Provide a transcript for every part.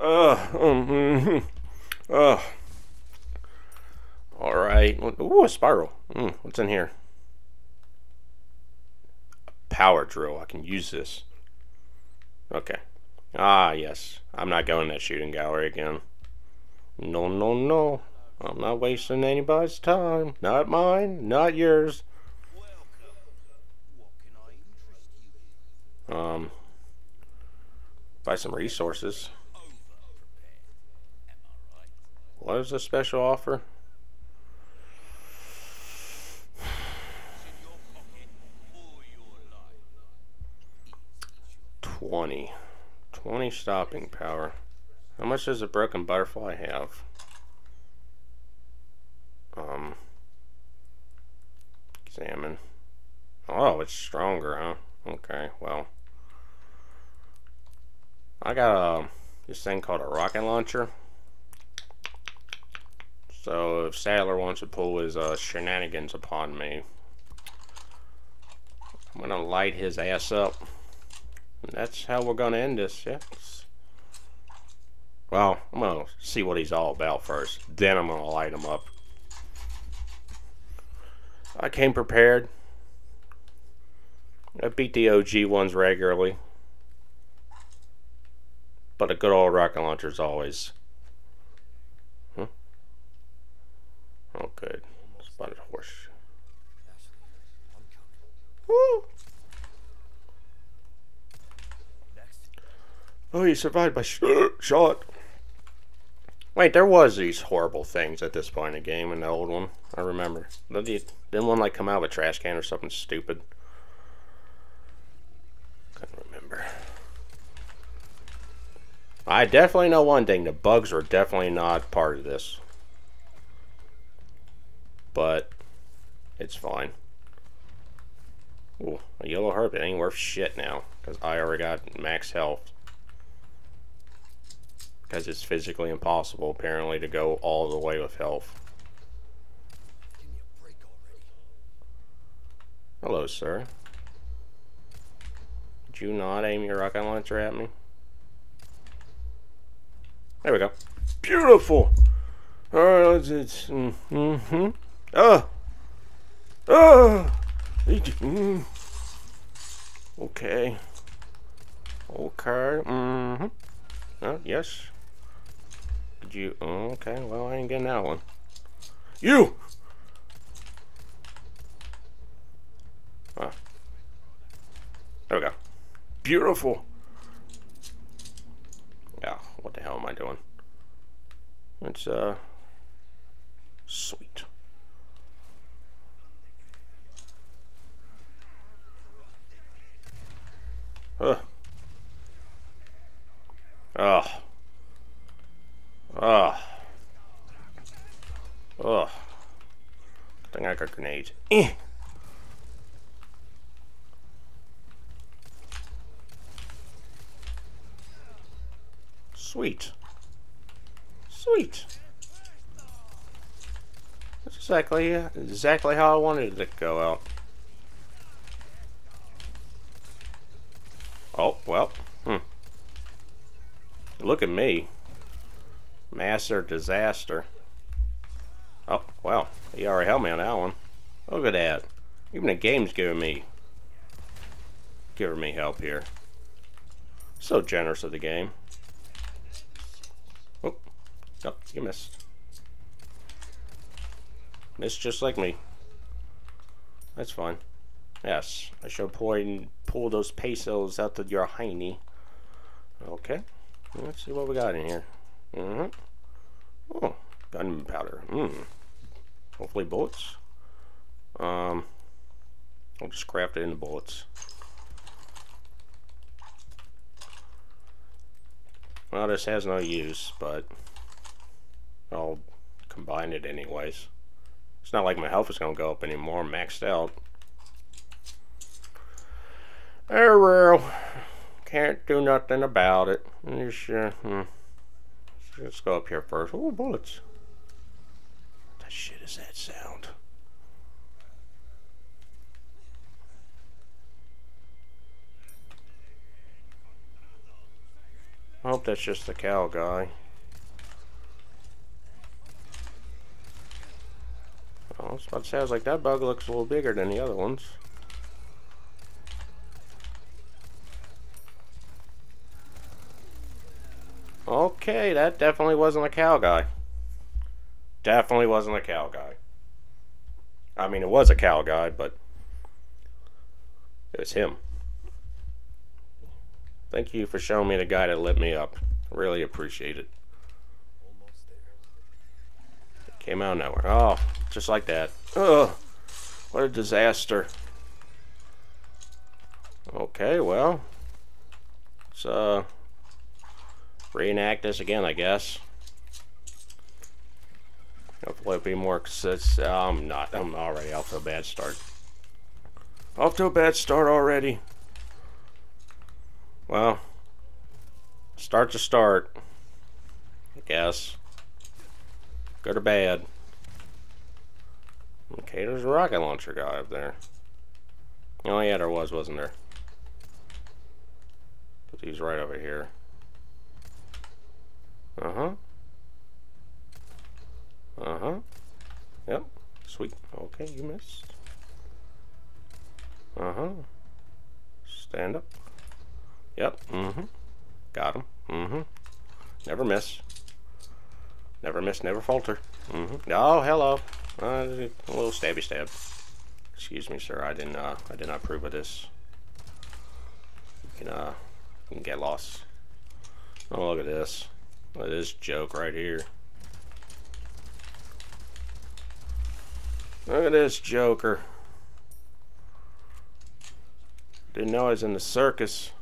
Uh, um, uh. All right. Ooh, a spiral. Mm, what's in here? A power drill. I can use this. Okay. Ah, yes. I'm not going to that shooting gallery again. No, no, no. I'm not wasting anybody's time. Not mine. Not yours. Um, buy some resources. What is the special offer? Twenty. Twenty stopping power. How much does a broken butterfly have? Um examine. Oh, it's stronger, huh? Okay, well. I got a this thing called a rocket launcher. So if Saddler wants to pull his uh, shenanigans upon me, I'm gonna light his ass up. And that's how we're gonna end this. Yes. Well, I'm gonna see what he's all about first. Then I'm gonna light him up. I came prepared. I beat the OG ones regularly. But a good old rocket launcher is always. Oh, good. Spotted horse. Woo! Oh, you survived by sh shot. Wait, there was these horrible things at this point in the game in the old one. I remember. Didn't one like come out of a trash can or something stupid? Couldn't remember. I definitely know one thing. The bugs are definitely not part of this. But it's fine. Ooh, a yellow herb. It ain't worth shit now. Because I already got max health. Because it's physically impossible, apparently, to go all the way with health. Hello, sir. Did you not aim your rocket launcher at me? There we go. Beautiful! Alright, let's... Mm, mm-hmm. Oh! Oh! Mm. Okay. Okay. Mm-hmm. Oh, yes. Did you... Oh, okay, well, I ain't getting that one. You! Ah. There we go. Beautiful. Yeah, what the hell am I doing? It's, uh... Sweet. Ugh. Ugh. Ugh. Ugh. I think I got grenades. Eh. Sweet. Sweet. That's exactly exactly how I wanted it to go out. Oh, well. Hmm. Look at me. Master disaster. Oh, well. He already helped me on that one. Look at that. Even the game's giving me giving me help here. So generous of the game. Oh, oh you missed. Missed just like me. That's fine. Yes, I should pull, pull those pesos out of your hiney. Okay, let's see what we got in here. Mm-hmm. Oh, gunpowder. Hmm. Hopefully bullets. Um, I'll just craft it into bullets. Well, this has no use, but I'll combine it anyways. It's not like my health is going to go up anymore. I'm maxed out. Well. Can't do nothing about it. Uh, hmm. Let's go up here first. Oh, bullets. What the shit is that sound? I hope that's just the cow guy. Oh, I was about was like, that bug looks a little bigger than the other ones. Okay, that definitely wasn't a cow guy. Definitely wasn't a cow guy. I mean, it was a cow guy, but it was him. Thank you for showing me the guy that lit me up. Really appreciate it. Came out nowhere. Oh, just like that. Ugh, what a disaster. Okay, well, let's uh, reenact this again, I guess. Hopefully it'll be more consistent. I'm not, I'm already off to a bad start. Off to a bad start already. Well, start to start, I guess. Good or bad. Okay, there's a rocket launcher guy up there. Oh yeah, there was, wasn't there? But he's right over here. Uh-huh. Uh-huh. Yep. Sweet. Okay, you missed. Uh-huh. Stand up. Yep. Mm-hmm. Got him. Mm-hmm. Never miss. Never miss, never falter. Mm-hmm. Oh, hello. Uh, a little stabby stab. Excuse me, sir. I didn't. Uh, I did not approve of this. You can. Uh, you can get lost. Oh, look at this. Look at this joke right here. Look at this joker. Didn't know I was in the circus.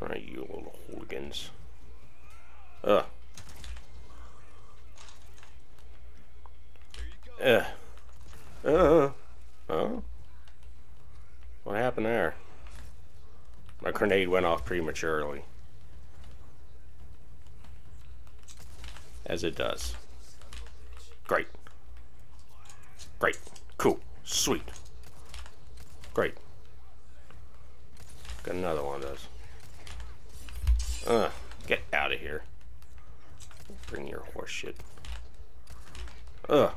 Alright, you little hooligans. Ugh. Ugh. Uh. Oh. What happened there? My grenade went off prematurely. As it does. Great. Great. Cool. Sweet. Great. Got another one of those. Ugh. Get out of here. Bring your horse shit. Ugh.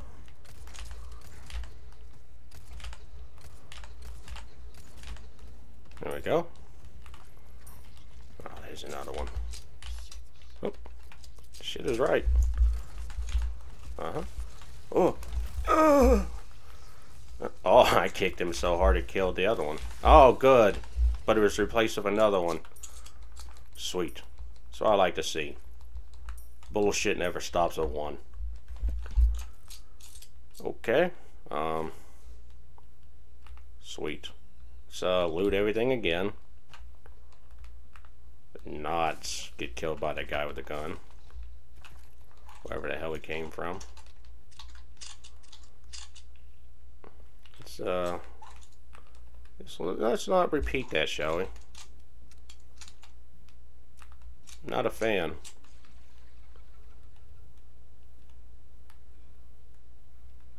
There we go. Oh, there's another one. Oh, shit is right. Uh-huh. Oh. Uh. Oh, I kicked him so hard it killed the other one. Oh, good. But it was replaced with another one. Sweet. So I like to see. Bullshit never stops at one. Okay. Um. Sweet. So loot everything again. Not get killed by the guy with the gun. Wherever the hell he came from. Let's uh let's not repeat that, shall we? Not a fan.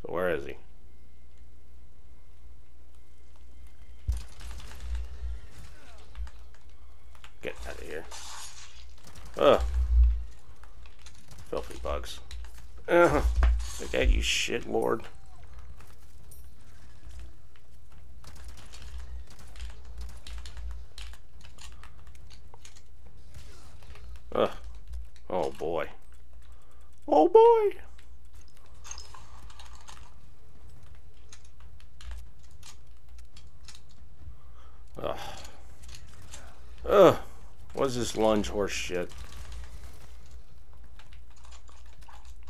So where is he? Get out of here. Ugh. Filthy bugs. Ugh. Look at you shit lord. Ugh. Oh boy. Oh boy! Ugh. Ugh. What's this lunge horse shit?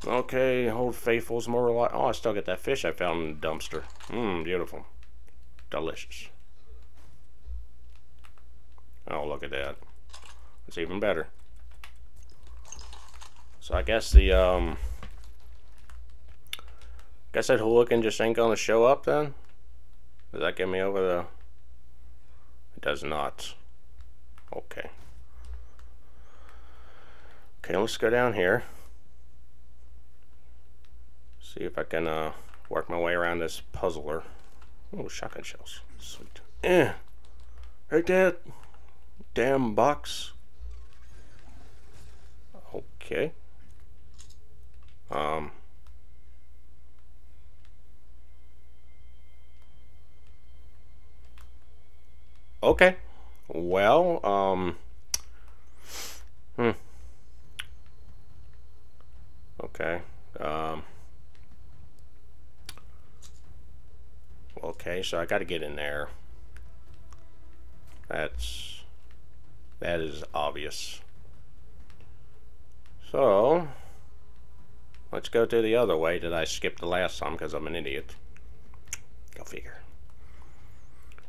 Okay, Old Faithful's more like. Oh, I still get that fish I found in the dumpster. Mmm, beautiful. Delicious. Oh, look at that. It's even better. So I guess the um, Guess that hooligan just ain't gonna show up then? Does that get me over the... It does not. Okay. Okay, let's go down here. See if I can uh, work my way around this puzzler. Oh, shotgun shells. Sweet. Eh. Right there. Damn box. Okay. Um... Okay. Well, um... Hmm. Okay. Um... Okay, so I gotta get in there. That's... That is obvious. So... Let's go to the other way that I skipped the last time because I'm an idiot. Go figure.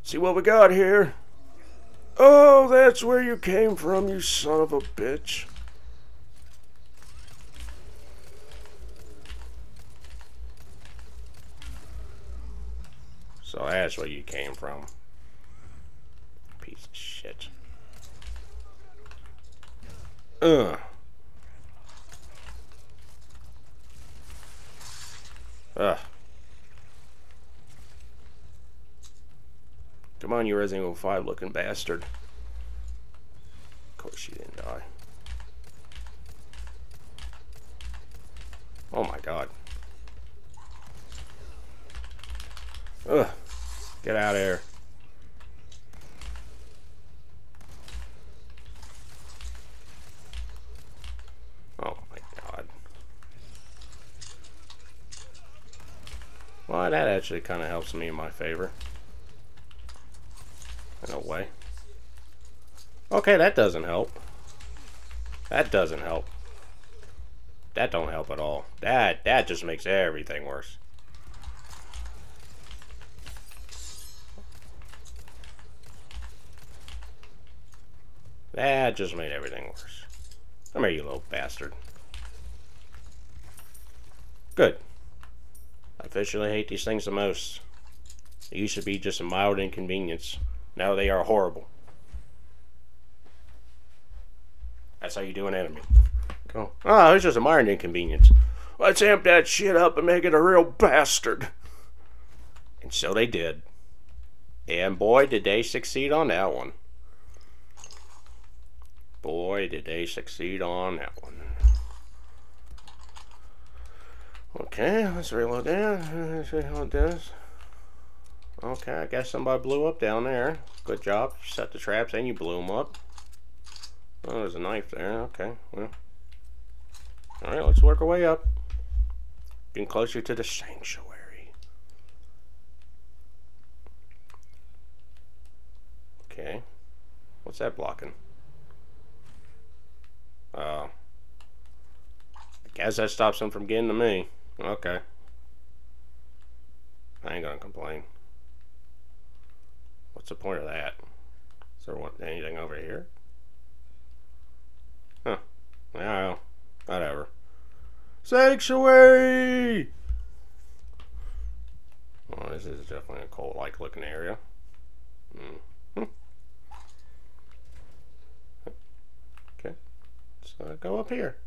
See what we got here. Oh, that's where you came from, you son of a bitch. So that's where you came from. Piece of shit. Ugh. Ugh. Come on, you Resident Evil 5 looking bastard. Of course she didn't die. Oh my god. Ugh. Get out of here. Oh my god. Well, that actually kind of helps me in my favor in a way. Okay, that doesn't help. That doesn't help. That don't help at all. That that just makes everything worse. That just made everything worse. Come here, you little bastard. Good. I officially hate these things the most. They used to be just a mild inconvenience. Now they are horrible. That's how you do an enemy. Go. Oh, it's just a mild inconvenience. Let's amp that shit up and make it a real bastard. And so they did. And boy, did they succeed on that one. Boy, did they succeed on that one. Okay, let's reload that. Let's reload this. Okay, I guess somebody blew up down there. Good job. You set the traps and you blew them up. Oh, there's a knife there. Okay, well. Alright, let's work our way up. Getting closer to the sanctuary. Okay. What's that blocking? Uh, I guess that stops them from getting to me. Okay. I ain't gonna complain. What's the point of that? Is there anything over here? Huh. Well, whatever. Sanctuary! Well, this is definitely a cult-like looking area. Mm -hmm. So go up here.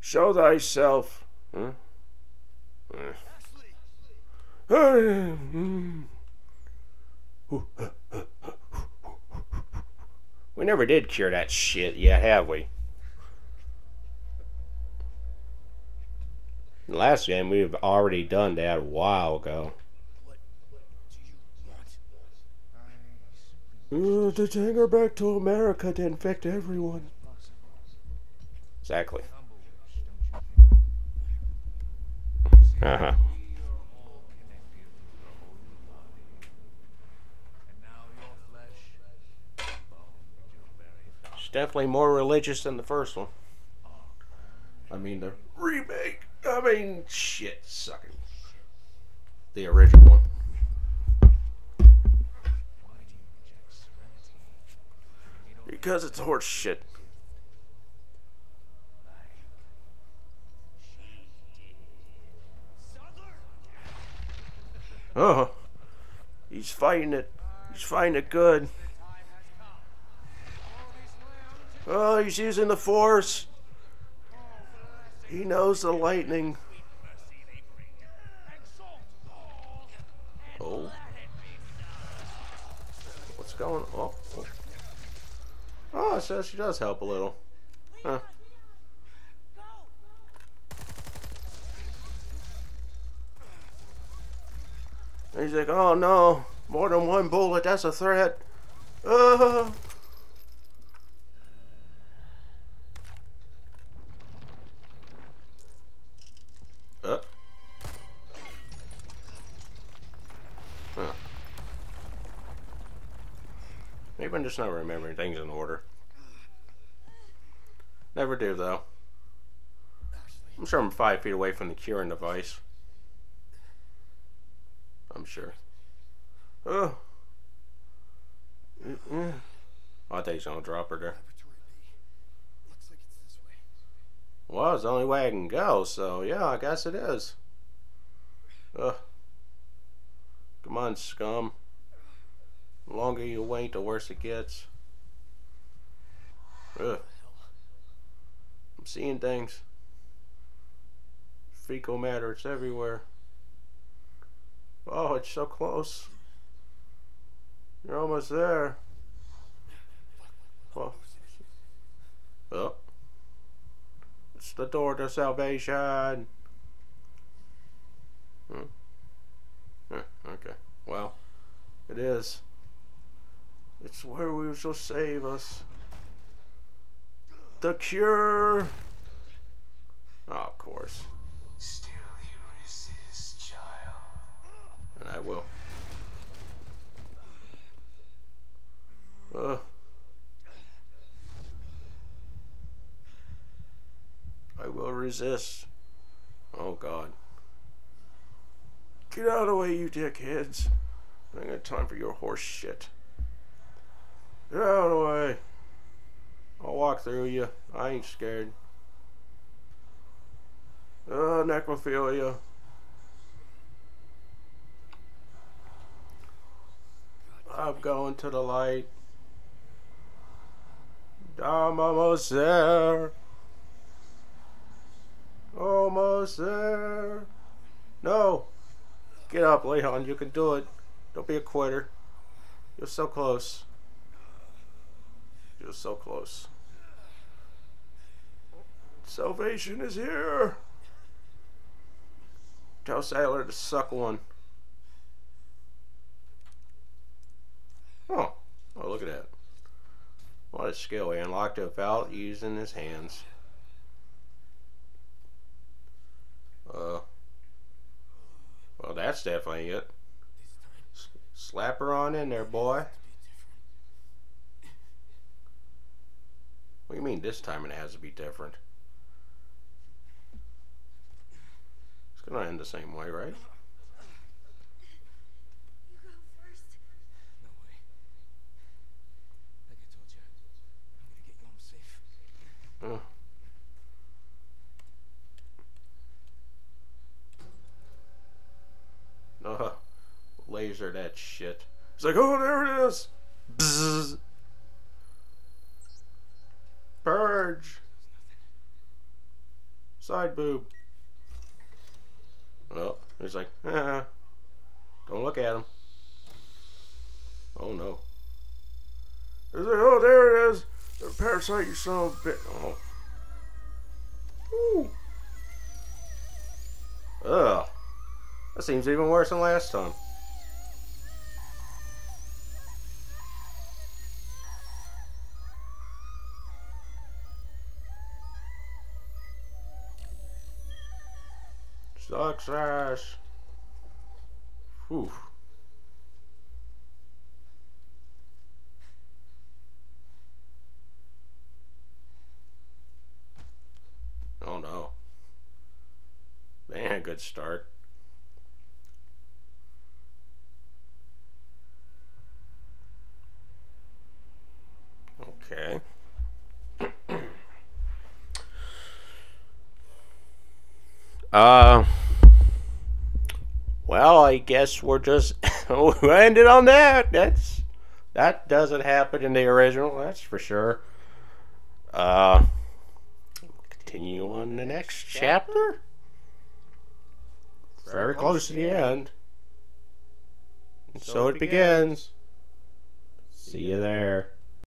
Show thyself. Huh? Uh. We never did cure that shit yet, have we? last game, we've already done that a while ago. Uh, to take her back to America to infect everyone. Exactly. Uh-huh. It's definitely more religious than the first one. I mean, the remake. I mean, shit, sucking. The original one. Because it's horse shit. Oh, he's fighting it. He's fighting it good. Oh, he's using the force. He knows the lightning. Oh. What's going on? Oh, oh. so she does help a little. Huh. And he's like, oh no, more than one bullet, that's a threat. Uh. Just not remembering things in order. Never do, though. I'm sure I'm five feet away from the curing device. I'm sure. Oh. Mm -mm. I think he's gonna drop her there. Well, it's the only way I can go, so yeah, I guess it is. Ugh. Come on, scum. The longer you wait, the worse it gets. Ugh. I'm seeing things. Fecal matter, it's everywhere. Oh, it's so close. You're almost there. Oh. oh. It's the door to salvation. Hmm. Huh, okay. Well, it is. It's where we shall save us. The cure. Oh, of course. Still you resist, child. And I will. Uh, I will resist. Oh God. Get out of the way, you dickheads. I ain't got time for your horse shit. Get out of the way. I'll walk through you. I ain't scared. Uh, necrophilia. I'm going to the light. I'm almost there. Almost there. No. Get up, Leon. You can do it. Don't be a quitter. You're so close. You're so close. Salvation is here. Tell Saddler to suck one. Oh, oh look at that. What a skill. He unlocked it without using his hands. Uh, well, that's definitely it. Slap her on in there, boy. What do you mean this time it has to be different? It's going to end the same way, right? Uh. Uh, laser that shit. It's like, oh, there it is. Side boob. Well, he's like, ah, don't look at him. Oh no. Like, oh, there it is. The parasite, you of a. Oh. Ooh. Ugh. That seems even worse than last time. Success. Whew. good start. Okay. uh, well. Well, I guess we're just we ended on that. That's that doesn't happen in the original. That's for sure. Uh, continue on the next chapter. Very close to the end. And so it begins. See you there.